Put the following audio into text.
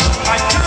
I